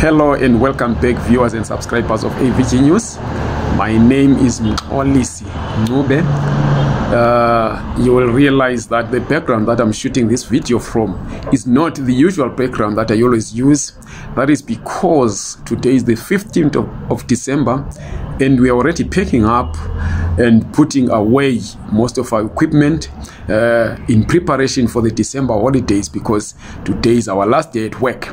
Hello and welcome back viewers and subscribers of AVG News. My name is Mxolisi Ncube. Uh, you will realize that the background that I'm shooting this video from is not the usual background that I always use. That is because today is the 15th of, of December and we are already picking up and putting away most of our equipment uh, in preparation for the December holidays because today is our last day at work.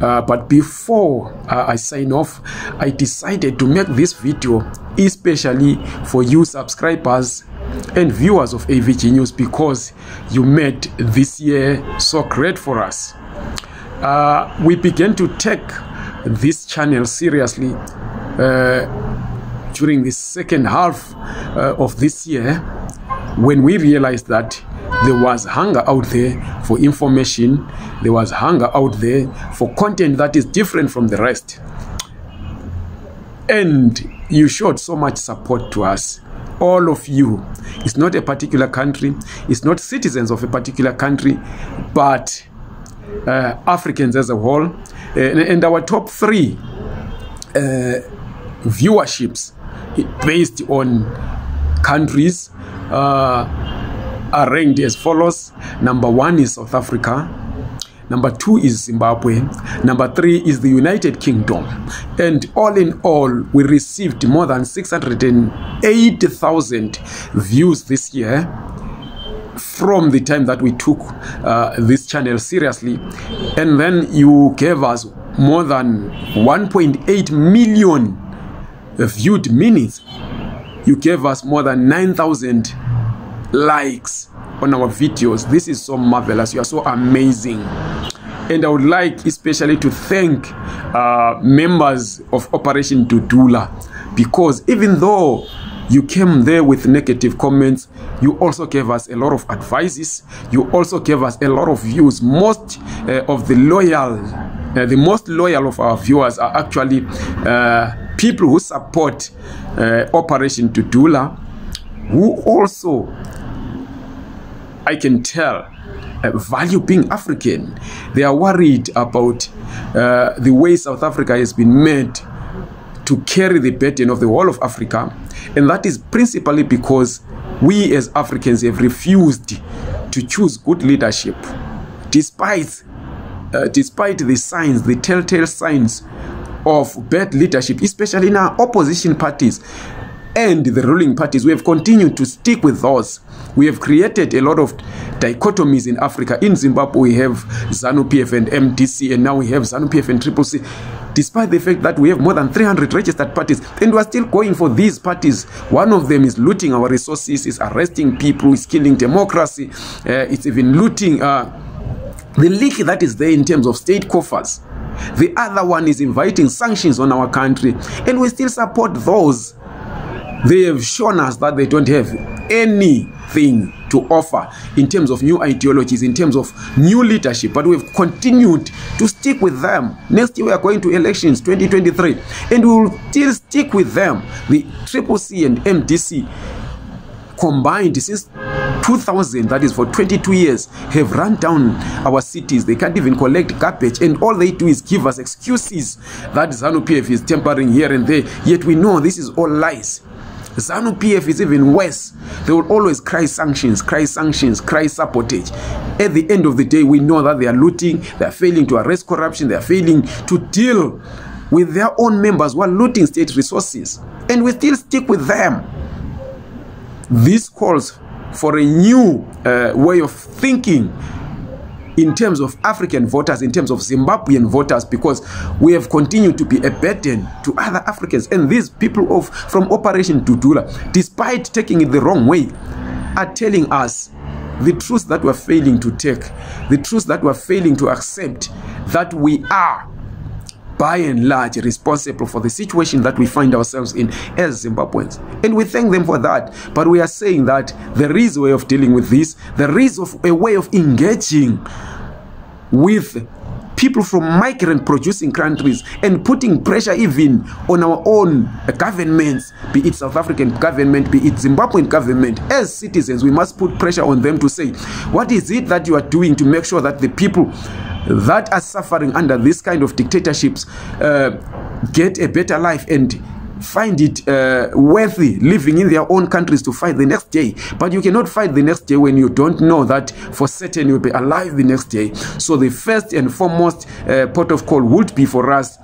Uh, but before uh, I sign off, I decided to make this video especially for you subscribers and viewers of AVG News because you made this year so great for us. Uh, we began to take this channel seriously uh, during the second half uh, of this year when we realized that there was hunger out there for information, there was hunger out there for content that is different from the rest. And you showed so much support to us. All of you. It's not a particular country, it's not citizens of a particular country, but uh, Africans as a whole. Uh, and our top three uh, viewerships based on countries uh, are ranked as follows. Number one is south africa. Number two is zimbabwe. Number three is the united kingdom. And all in all we received more than 680,000 views this year from the time that we took uh, this channel seriously. And then you gave us more than 1.8 million viewed minutes. You gave us more than 9000 likes on our videos. This is so marvelous. You are so amazing. And i would like especially to thank uh, members of operation dudula because even though you came there with negative comments you also gave us a lot of advices. You also gave us a lot of views. Most uh, of the loyal uh, the most loyal of our viewers are actually uh, people who support uh, operation dudula who also i can tell uh, value being african. They are worried about uh, the way south africa has been made to carry the burden of the whole of africa. And that is principally because we as africans have refused to choose good leadership. Despite uh, despite the signs the telltale signs of bad leadership especially in our opposition parties and the ruling parties we have continued to stick with those. We have created a lot of dichotomies in africa. In zimbabwe we have zanu pf and mdc and now we have zanu pf and triple c. Despite the fact that we have more than 300 registered parties and we are still going for these parties. One of them is looting our resources is arresting people is killing democracy uh, it's even looting uh, the leak that is there in terms of state coffers. The other one is inviting sanctions on our country and we still support those they have shown us that they don't have anything to offer in terms of new ideologies in terms of new leadership but we've continued to stick with them. Next year we are going to elections 2023 and we will still stick with them. The triple c and mdc combined since 2000 that is for 22 years have run down our cities. They can't even collect garbage and all they do is give us excuses. That zanu pf is tampering here and there yet we know this is all lies zanu pf is even worse. They will always cry sanctions cry sanctions cry sabotage. At the end of the day we know that they are looting they are failing to arrest corruption they are failing to deal with their own members who are looting state resources. And we still stick with them. This calls for a new uh, way of thinking in terms of African voters, in terms of Zimbabwean voters, because we have continued to be a burden to other Africans. And these people of from Operation Dudula, despite taking it the wrong way, are telling us the truth that we're failing to take, the truth that we're failing to accept, that we are by and large responsible for the situation that we find ourselves in as Zimbabweans. And we thank them for that. But we are saying that there is a way of dealing with this, there is a way of engaging with people from migrant producing countries and putting pressure even on our own governments, be it South African government, be it Zimbabwean government. As citizens, we must put pressure on them to say, what is it that you are doing to make sure that the people that are suffering under this kind of dictatorships uh, get a better life and find it uh, worthy living in their own countries to fight the next day. But you cannot fight the next day when you don't know that for certain you'll be alive the next day. So the first and foremost uh, port of call would be for us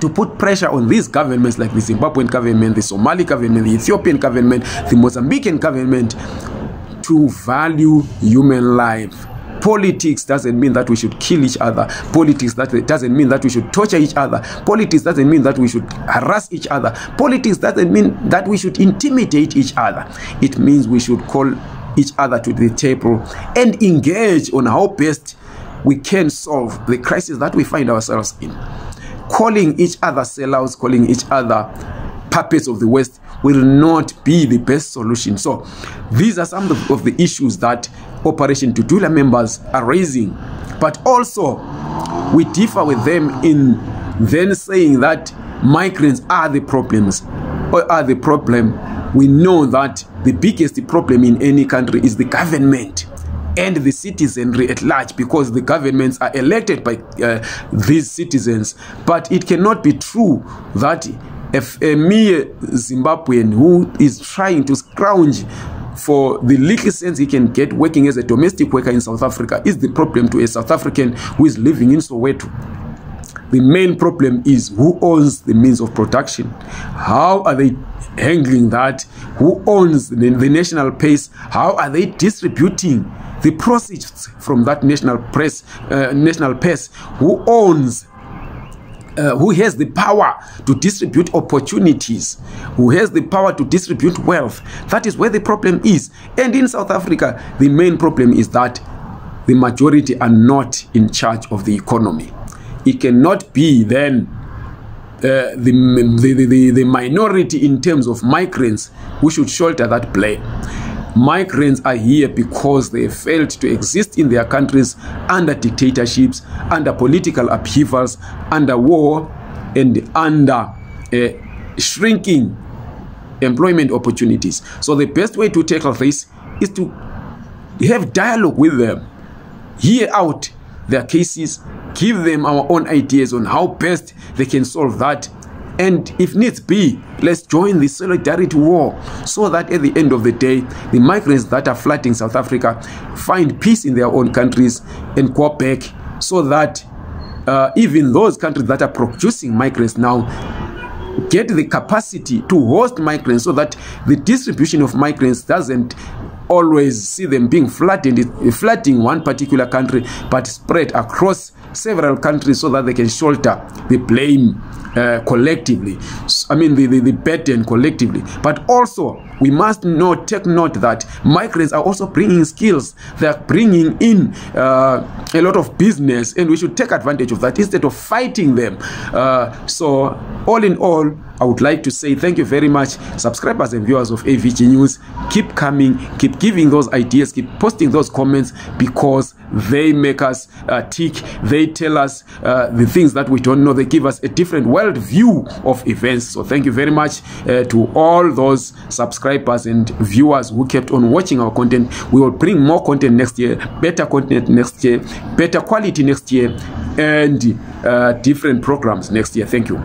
to put pressure on these governments like the Zimbabwean government, the Somali government, the Ethiopian government, the Mozambican government to value human life. Politics doesn't mean that we should kill each other. Politics that doesn't mean that we should torture each other. Politics doesn't mean that we should harass each other. Politics doesn't mean that we should intimidate each other. It means we should call each other to the table and engage on how best we can solve the crisis that we find ourselves in. Calling each other sellouts, calling each other puppets of the West will not be the best solution. So, these are some of the issues that Operation Dudula members are raising. But also, we differ with them in then saying that migrants are the problems or are the problem. We know that the biggest problem in any country is the government and the citizenry at large because the governments are elected by uh, these citizens. But it cannot be true that a, a mere Zimbabwean who is trying to scrounge for the little sense he can get working as a domestic worker in South Africa is the problem to a South African who is living in Soweto. The main problem is who owns the means of production. How are they handling that? Who owns the, the national pace? How are they distributing the proceeds from that national press, uh, national pace? Who owns uh, who has the power to distribute opportunities, who has the power to distribute wealth. That is where the problem is. And in South Africa, the main problem is that the majority are not in charge of the economy. It cannot be then uh, the, the, the, the minority in terms of migrants who should shoulder that blame. Migrants are here because they failed to exist in their countries under dictatorships, under political upheavals, under war, and under uh, shrinking employment opportunities. So, the best way to tackle this is to have dialogue with them, hear out their cases, give them our own ideas on how best they can solve that and if needs be let's join the solidarity war so that at the end of the day the migrants that are flooding south africa find peace in their own countries and go back so that uh, even those countries that are producing migrants now get the capacity to host migrants so that the distribution of migrants doesn't always see them being flattened, flooding one particular country, but spread across several countries so that they can shoulder the blame uh, collectively. I mean, the, the, the burden collectively. But also, we must not take note that migrants are also bringing skills. They are bringing in uh, a lot of business, and we should take advantage of that instead of fighting them. Uh, so, all in all, I would like to say thank you very much, subscribers and viewers of AVG News. Keep coming, keep giving those ideas, keep posting those comments because they make us uh, tick. They tell us uh, the things that we don't know. They give us a different world view of events. So thank you very much uh, to all those subscribers and viewers who kept on watching our content. We will bring more content next year, better content next year, better quality next year, and uh, different programs next year. Thank you.